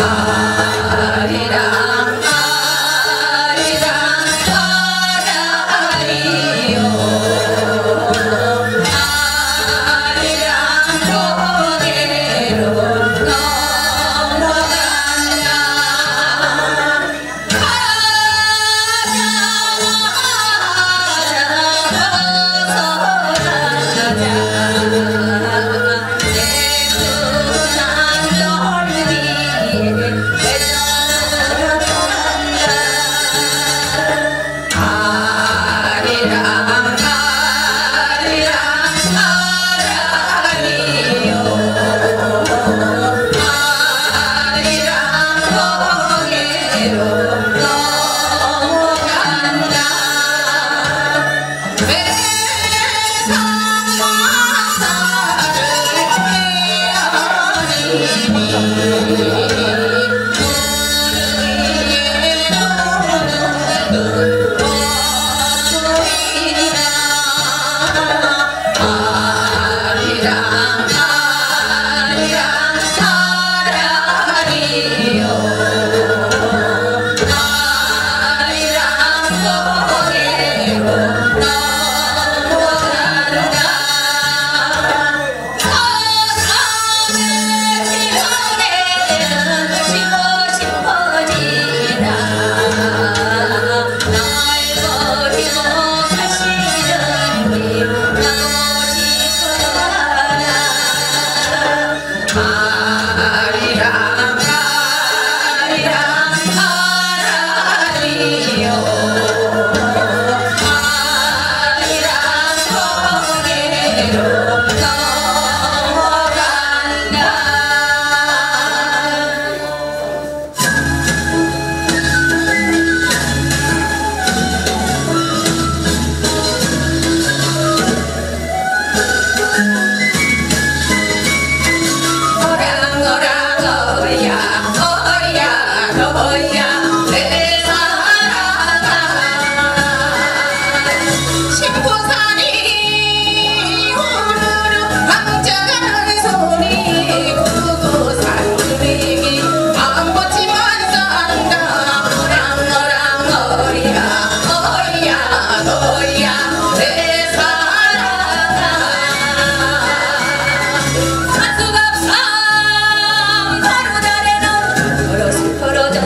God.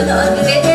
の腕